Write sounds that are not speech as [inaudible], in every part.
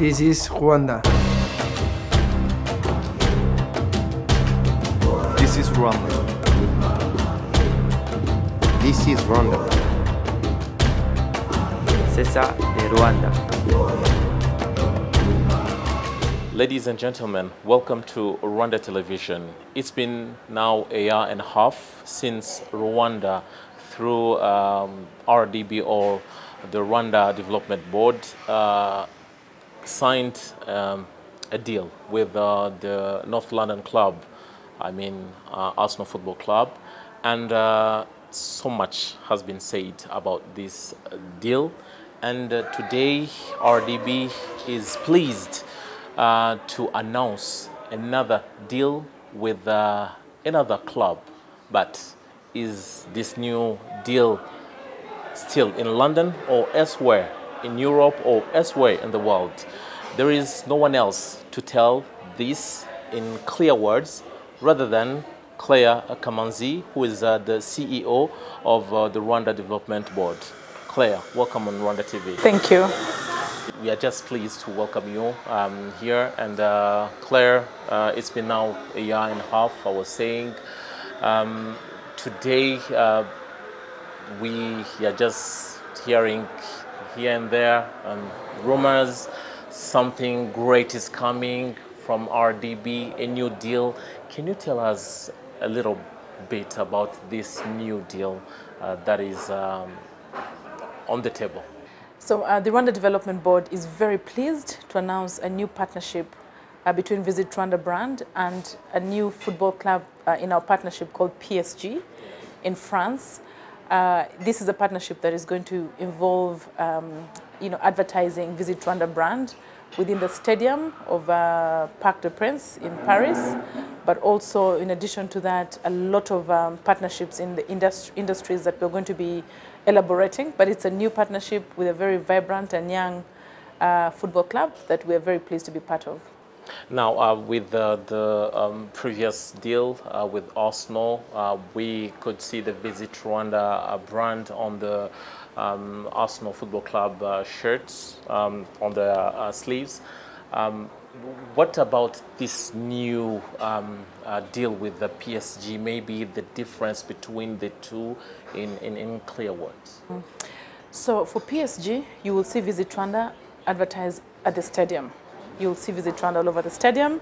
This is Rwanda. This is Rwanda. This is Rwanda. C'est ça, de Rwanda. Ladies and gentlemen, welcome to Rwanda Television. It's been now a year and a half since Rwanda, through um, RDB or the Rwanda Development Board, uh, signed um, a deal with uh, the North London club, I mean uh, Arsenal Football Club, and uh, so much has been said about this uh, deal. And uh, today, RDB is pleased uh, to announce another deal with another club. But is this new deal still in London or elsewhere in Europe or elsewhere in the world? There is no one else to tell this in clear words rather than Clare Akamanzi, who is uh, the CEO of uh, the Rwanda Development Board. Clare, welcome on Rwanda TV. Thank you. We are just pleased to welcome you um, here. And uh, Clare, uh, it's been now a year and a half, I was saying. Um, today, uh, we are just hearing here and there um, rumors something great is coming from RDB, a new deal. Can you tell us a little bit about this new deal uh, that is um, on the table? So uh, the Rwanda Development Board is very pleased to announce a new partnership uh, between Visit Rwanda brand and a new football club uh, in our partnership called PSG in France. Uh, this is a partnership that is going to involve, um, you know, advertising Visit Rwanda brand within the stadium of uh, Parc des Princes in Paris, but also in addition to that, a lot of um, partnerships in the industri industries that we're going to be elaborating. But it's a new partnership with a very vibrant and young uh, football club that we're very pleased to be part of. Now, uh, with the, the um, previous deal uh, with Arsenal, uh, we could see the Visit Rwanda uh, brand on the um, Arsenal Football Club uh, shirts um, on the uh, sleeves. Um, what about this new um, deal with the PSG? Maybe the difference between the two in, in, in clear words. So for PSG, you will see Visit Rwanda advertised at the stadium. You'll see Visit Rwanda all over the stadium.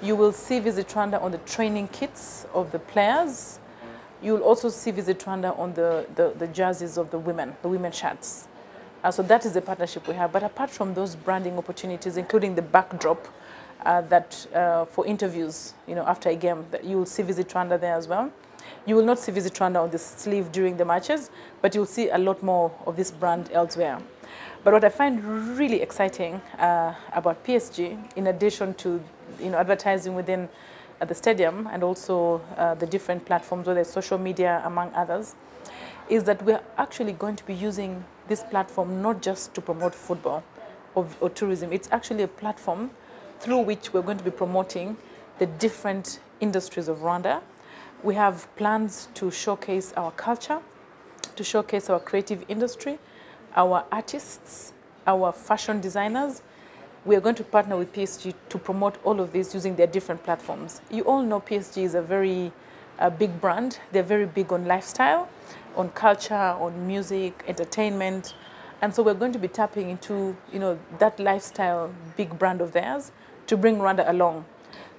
You will see Visit Rwanda on the training kits of the players. You'll also see Visit Rwanda on the, the, the jerseys of the women, the women shirts. Uh, so that is the partnership we have. But apart from those branding opportunities, including the backdrop uh, that uh, for interviews, you know, after a game, that you will see Visit Rwanda there as well. You will not see Visit Rwanda on the sleeve during the matches, but you'll see a lot more of this brand elsewhere. But what I find really exciting uh, about PSG, in addition to you know, advertising within uh, the stadium and also uh, the different platforms, whether it's social media, among others, is that we're actually going to be using this platform not just to promote football or, or tourism. It's actually a platform through which we're going to be promoting the different industries of Rwanda. We have plans to showcase our culture, to showcase our creative industry, our artists, our fashion designers. We are going to partner with PSG to promote all of this using their different platforms. You all know PSG is a very uh, big brand. They're very big on lifestyle, on culture, on music, entertainment. And so we're going to be tapping into you know, that lifestyle big brand of theirs to bring Rwanda along.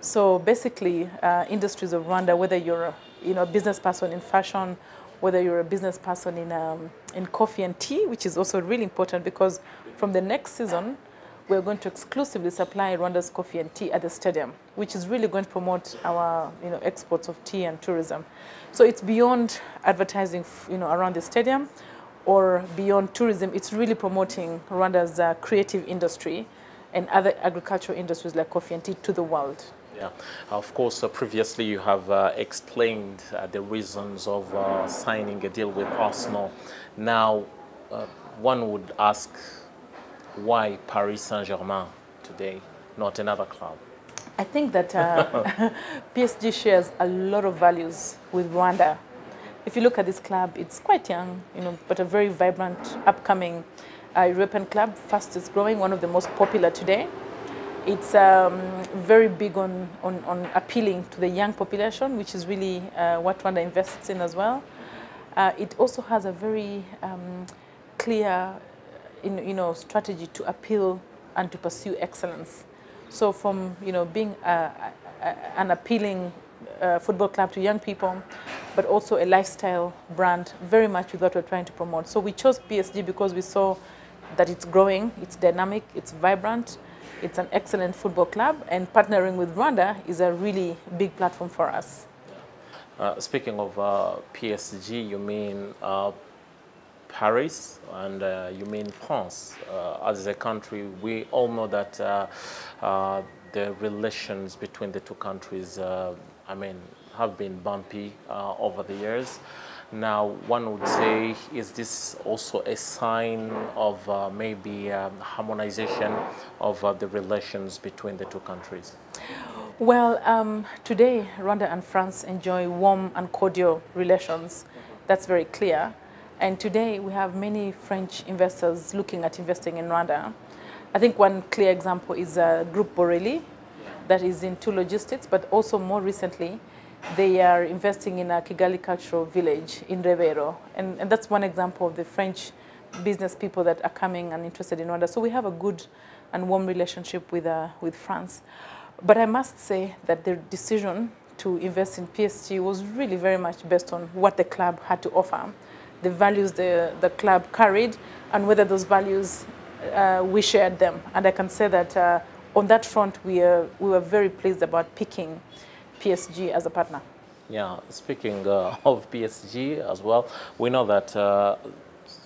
So basically, uh, industries of Rwanda, whether you're a you know, business person in fashion whether you're a business person in, um, in coffee and tea, which is also really important because from the next season, we're going to exclusively supply Rwanda's coffee and tea at the stadium, which is really going to promote our you know, exports of tea and tourism. So it's beyond advertising you know, around the stadium or beyond tourism. It's really promoting Rwanda's uh, creative industry and other agricultural industries like coffee and tea to the world. Yeah, of course, uh, previously you have uh, explained uh, the reasons of uh, signing a deal with Arsenal. Now, uh, one would ask why Paris Saint-Germain today, not another club? I think that uh, [laughs] PSG shares a lot of values with Rwanda. If you look at this club, it's quite young, you know, but a very vibrant, upcoming European club, fastest growing, one of the most popular today. It's um, very big on, on, on, appealing to the young population, which is really uh, what Rwanda invests in as well. Uh, it also has a very um, clear you know, strategy to appeal and to pursue excellence. So from you know, being a, a, an appealing uh, football club to young people, but also a lifestyle brand, very much with what we're trying to promote. So we chose PSG because we saw that it's growing, it's dynamic, it's vibrant, it's an excellent football club, and partnering with Rwanda is a really big platform for us. Uh, speaking of uh, PSG, you mean uh, Paris and uh, you mean France. Uh, as a country, we all know that uh, the relations between the two countries, I mean, have been bumpy over the years. Now, one would say, is this also a sign of uh, maybe um, harmonization of uh, the relations between the two countries? Well, um, today, Rwanda and France enjoy warm and cordial relations. That's very clear. And today, we have many French investors looking at investing in Rwanda. I think one clear example is uh, Group Bolloré, that is into logistics, but also more recently, they are investing in a Kigali cultural village in Rebero. And, and that's one example of the French business people that are coming and interested in Rwanda. So we have a good and warm relationship with, uh, with France. But I must say that the decision to invest in PSG was really very much based on what the club had to offer, the values the, the club carried, and whether those values, uh, we shared them. And I can say that uh, on that front, we, are, we were very pleased about picking PSG as a partner. Yeah, speaking uh, [laughs] of PSG as well, we know that uh,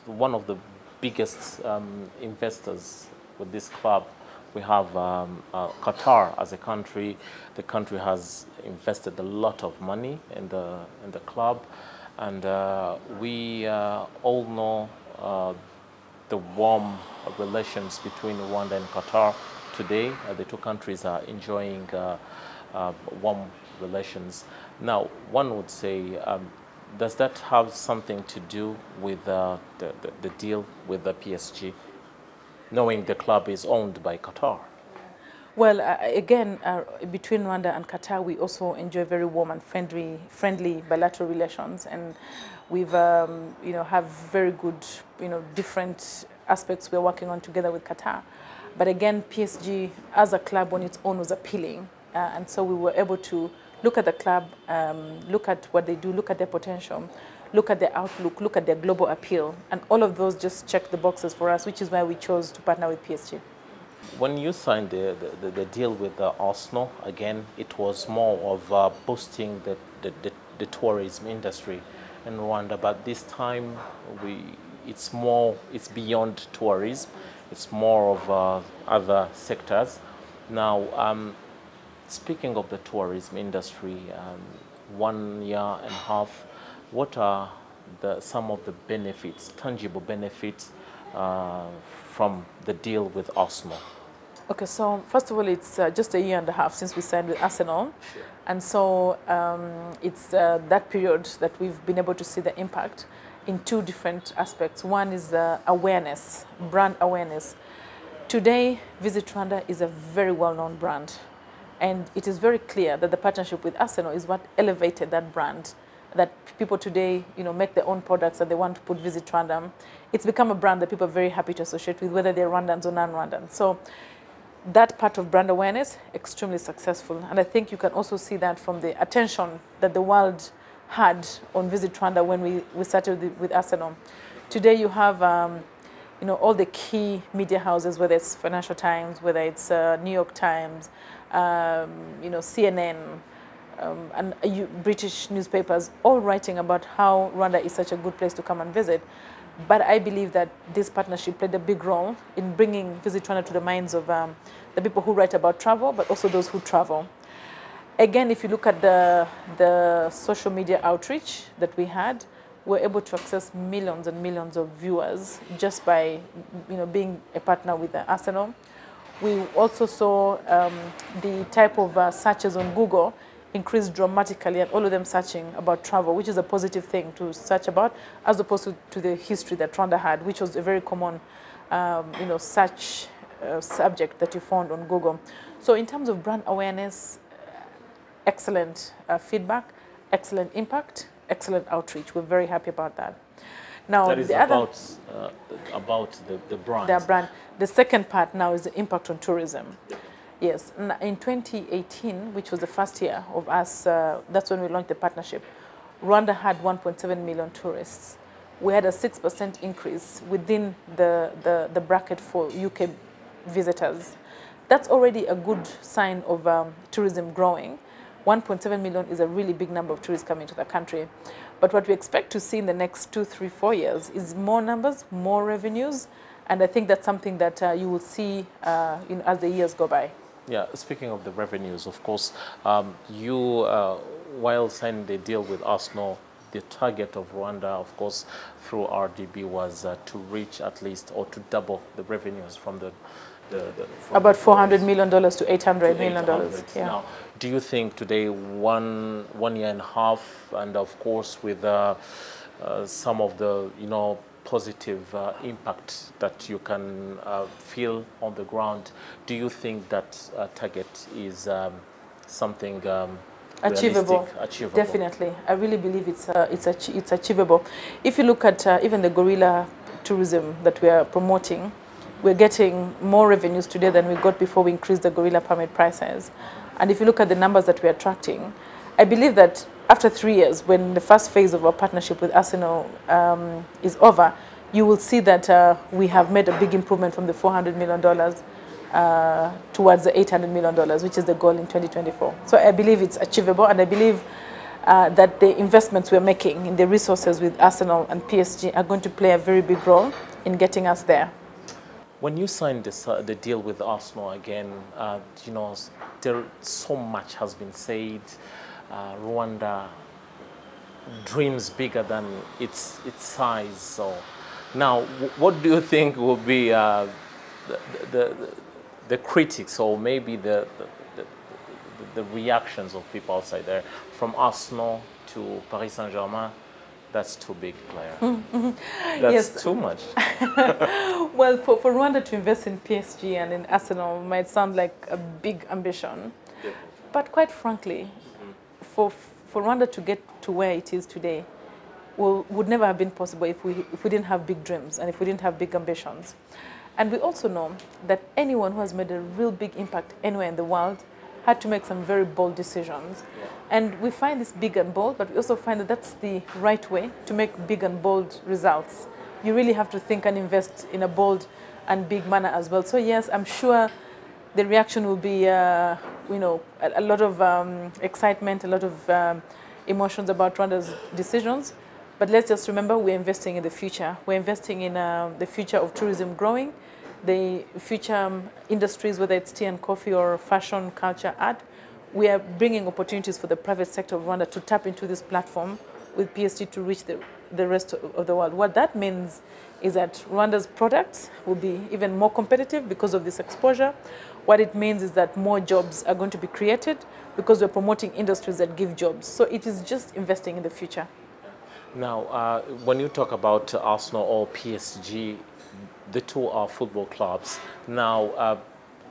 one of the biggest um, investors with this club, we have um, uh, Qatar as a country. The country has invested a lot of money in the in the club, and uh, we uh, all know uh, the warm relations between Rwanda and Qatar. Today, the two countries are enjoying warm relations. Now, one would say, um, does that have something to do with uh, the, the, the, deal with the PSG, knowing the club is owned by Qatar? Well, uh, again, uh, between Rwanda and Qatar, we also enjoy very warm and friendly, friendly bilateral relations, and we've, um, you know, have very good, you know, different aspects we're working on together with Qatar. But again, PSG as a club on its own was appealing, uh, and so we were able to look at the club, um, look at what they do, look at their potential, look at their outlook, look at their global appeal. And all of those just check the boxes for us, which is why we chose to partner with PSG. When you signed the, the, the deal with uh, Arsenal, again, it was more of uh, boosting the, the, the, the, tourism industry in Rwanda. But this time, we, it's more, it's beyond tourism. It's more of uh, other sectors. Now, um, Speaking of the tourism industry, um, one year and a half, what are the, some of the benefits, tangible benefits uh, from the deal with Arsenal? Okay, so first of all, it's uh, just a year and a half since we signed with Arsenal. Sure. And so um, it's uh, that period that we've been able to see the impact in two different aspects. One is uh, awareness, brand awareness. Today, Visit Rwanda is a very well-known brand and it is very clear that the partnership with Arsenal is what elevated that brand. That people today, you know, make their own products and they want to put Visit Rwanda. It's become a brand that people are very happy to associate with, whether they're Rwandans or non-Rwandans. So that part of brand awareness, extremely successful. And I think you can also see that from the attention that the world had on Visit Rwanda when we, we started with, with Arsenal. Today you have um, you know, all the key media houses, whether it's Financial Times, whether it's uh, New York Times, um, you know, CNN, um, and uh, British newspapers, all writing about how Rwanda is such a good place to come and visit. But I believe that this partnership played a big role in bringing Visit Rwanda to the minds of um, the people who write about travel, but also those who travel. Again, if you look at the, the social media outreach that we had, we're able to access millions and millions of viewers just by you know, being a partner with Arsenal. We also saw um, the type of uh, searches on Google increase dramatically and all of them searching about travel, which is a positive thing to search about, as opposed to, to the history that Rwanda had, which was a very common um, you know, search uh, subject that you found on Google. So in terms of brand awareness, excellent uh, feedback, excellent impact, excellent outreach. We're very happy about that. Now, That is the other, about, uh, about the, the brand. their brand. The second part now is the impact on tourism. Yes, in 2018, which was the first year of us, uh, that's when we launched the partnership. Rwanda had 1.7 million tourists. We had a 6% increase within the, the, the bracket for UK visitors. That's already a good sign of um, tourism growing. 1.7 million is a really big number of tourists coming to the country. But what we expect to see in the next two, three, four years is more numbers, more revenues, and I think that's something that uh, you will see uh, in, as the years go by. Yeah, speaking of the revenues, of course, um, you, uh, while signing the deal with Arsenal, the target of Rwanda, of course, through RDB was uh, to reach at least or to double the revenues from the. The, the About 400 million dollars to 800 to million dollars. Yeah. Now, do you think today, one one year and a half, and of course with uh, uh, some of the you know positive uh, impact that you can uh, feel on the ground, do you think that uh, target is um, something um, achievable. achievable? Definitely, I really believe it's uh, it's ach- it's achievable. If you look at uh, even the gorilla tourism that we are promoting, we're getting more revenues today than we got before we increased the gorilla permit prices. And if you look at the numbers that we're attracting, I believe that after three years, when the first phase of our partnership with Arsenal um, is over, you will see that uh, we have made a big improvement from the 400 million dollars uh, towards the 800 million dollars, which is the goal in 2024. So I believe it's achievable, and I believe uh, that the investments we're making in the resources with Arsenal and PSG are going to play a very big role in getting us there. When you signed this, uh, the deal with Arsenal again, uh, you know, there so much has been said. Uh, Rwanda dreams bigger than its its size. So, now, what do you think will be uh, the, the, the critics or maybe the the, the the reactions of people outside there, from Arsenal to Paris Saint Germain? That's too big, player. Mm-hmm. That's Yes. too much. [laughs] Well, for, for Rwanda to invest in PSG and in Arsenal might sound like a big ambition, but quite frankly, mm-hmm. for, for Rwanda to get to where it is today will, would never have been possible if we, if we didn't have big dreams and if we didn't have big ambitions. And we also know that anyone who has made a real big impact anywhere in the world had to make some very bold decisions. And we find this big and bold, but we also find that that's the right way to make big and bold results. You really have to think and invest in a bold and big manner as well. So yes, I'm sure the reaction will be, uh, you know, a, a lot of um, excitement, a lot of um, emotions about Rwanda's decisions. But let's just remember we're investing in the future. We're investing in uh, the future of tourism growing, the future um, industries, whether it's tea and coffee or fashion, culture, art. We are bringing opportunities for the private sector of Rwanda to tap into this platform with PSG to reach the, the rest of of the world. What that means is that Rwanda's products will be even more competitive because of this exposure. What it means is that more jobs are going to be created because we're promoting industries that give jobs. So it is just investing in the future. Now, uh, when you talk about Arsenal or PSG, the two are football clubs. Now, uh,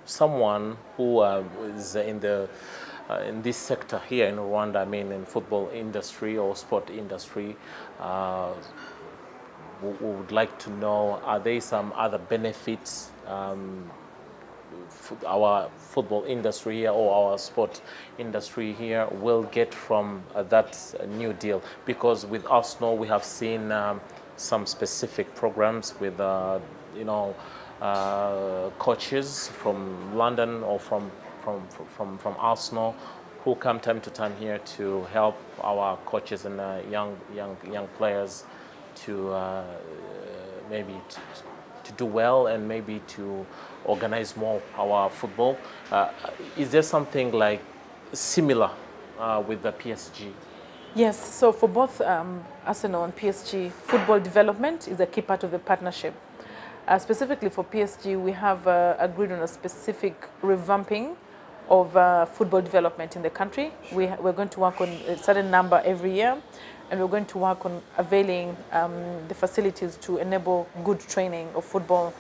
someone who uh, is in the uh, in this sector here in Rwanda, I mean, in football industry or sport industry, uh, w- would like to know: Are there some other benefits? Um, our football industry here or our sport industry here will get from uh, that new deal because with Arsenal we have seen um, some specific programs with uh, you know uh, coaches from London or from from from from Arsenal who come time to time here to help our coaches and uh, young young young players to uh, maybe to, do well and maybe to organize more our football. Uh, is there something like similar uh, with the PSG? Yes, so for both um, Arsenal and PSG, football development is a key part of the partnership. Uh, specifically for PSG, we have uh, agreed on a specific revamping of uh, football development in the country. We, we're going to work on a certain number every year, and we're going to work on availing um, the facilities to enable good training of football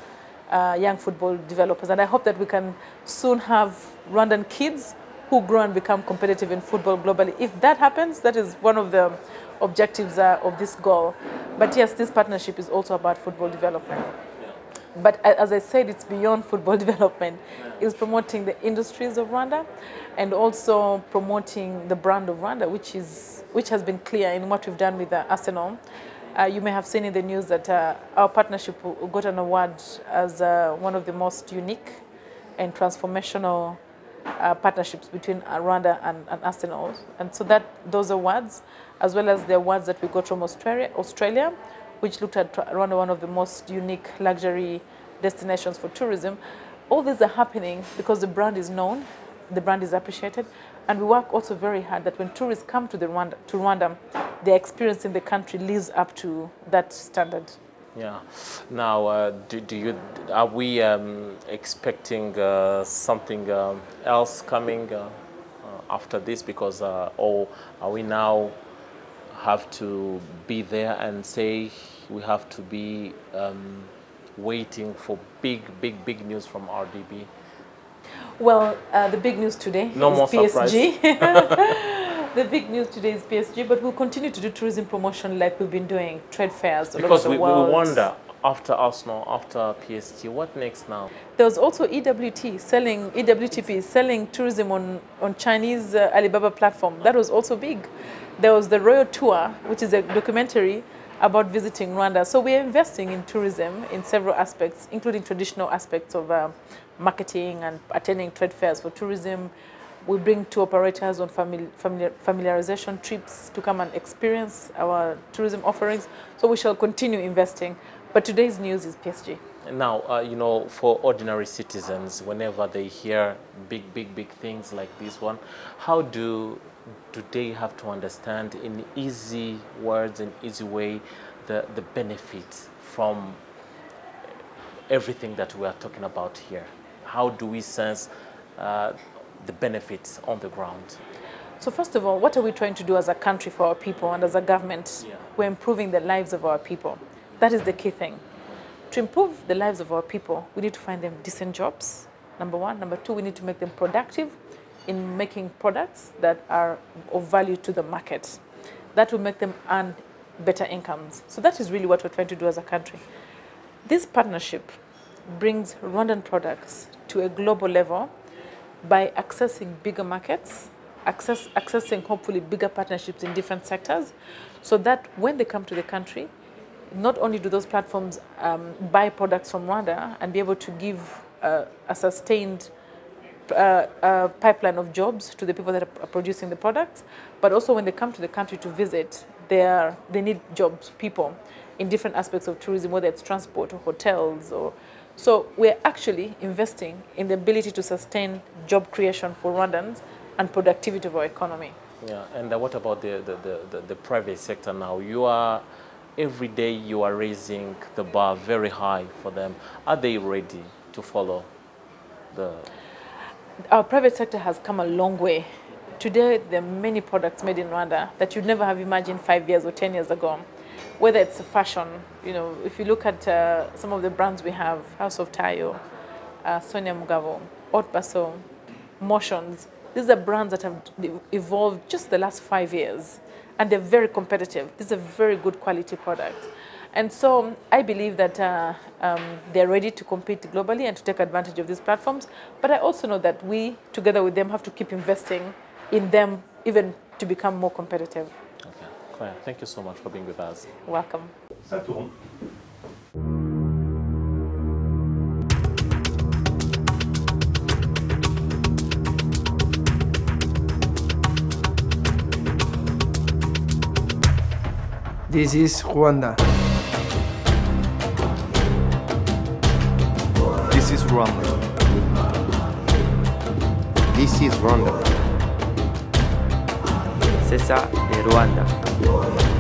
uh, young football developers. And I hope that we can soon have Rwandan kids who grow and become competitive in football globally. If that happens, that is one of the objectives uh, of this goal. But yes, this partnership is also about football development. But as I said, it's beyond [laughs] football development. It's promoting the industries of Rwanda and also promoting the brand of Rwanda, which, is, which has been clear in what we've done with uh, Arsenal. Uh, you may have seen in the news that uh, our partnership got an award as uh, one of the most unique and transformational uh, partnerships between uh, Rwanda and, and Arsenal. And so that those awards, as well as the awards that we got from Australia, Australia which looked at Rwanda one of the most unique luxury destinations for tourism, all these are happening because the brand is known, the brand is appreciated, and we work also very hard that when tourists come to, the Rwanda, to Rwanda, their experience in the country lives up to that standard. Yeah. Now, uh, do, do you are we um, expecting uh, something um, else coming uh, uh, after this? Because uh, or are we now have to be there and say we have to be um, waiting for big, big, big news from RDB? Well, uh, the big news today No is more PSG. [laughs] the big news today is PSG, but we'll continue to do tourism promotion like we've been doing, trade fairs all Because over we, the we world. wonder after Arsenal, after PSG, what next now? There was also EWT selling EWTP selling tourism on on Chinese uh, Alibaba platform. That was also big. There was the Royal Tour, which is a documentary about visiting Rwanda. So we are investing in tourism in several aspects, including traditional aspects of uh, marketing and attending trade fairs for tourism. We bring tour operators on famili- familiar, familiarization trips to come and experience our tourism offerings. So we shall continue investing. But today's news is PSG. Now, uh, you know, for ordinary citizens, whenever they hear big, big, big things like this one, how do do they have to understand in easy words and easy way the, the benefits from everything that we are talking about here? How do we sense uh, the benefits on the ground? So first of all, what are we trying to do as a country for our people and as a government? Yeah. We're improving the lives of our people. That is the key thing. To improve the lives of our people, we need to find them decent jobs, number one. Number two, we need to make them productive in making products that are of value to the market. That will make them earn better incomes. So that is really what we're trying to do as a country. This partnership brings Rwandan products to a global level by accessing bigger markets, access, accessing hopefully bigger partnerships in different sectors, so that when they come to the country, not only do those platforms um, buy products from Rwanda and be able to give uh, a sustained uh, pipeline of jobs to the people that are producing the products, but also when they come to the country to visit, they, are, they need jobs, people in different aspects of tourism, whether it's transport or hotels or so we're actually investing in the ability to sustain job creation for Rwandans and productivity of our economy. Yeah, and uh, what about the, the, the, the, the private sector now? You are, every day you are raising the bar very high for them. Are they ready to follow the, Our private sector has come a long way. Today, there are many products made in Rwanda that you'd never have imagined five years or 10 years ago. Whether it's fashion, you know, if you look at uh, some of the brands we have, House of Tayo, uh, Sonia Mugabo, Haute Baso, Moshions, these are brands that have evolved just the last five years and they're very competitive. These are very good quality products. And so I believe that uh, um, they're ready to compete globally and to take advantage of these platforms. But I also know that we, together with them, have to keep investing in them even to become more competitive. Okay. Clare, thank you so much for being with us. Welcome. Ça tourne. This is Rwanda. This is Rwanda. This is Rwanda. C'est ça, les Rwanda.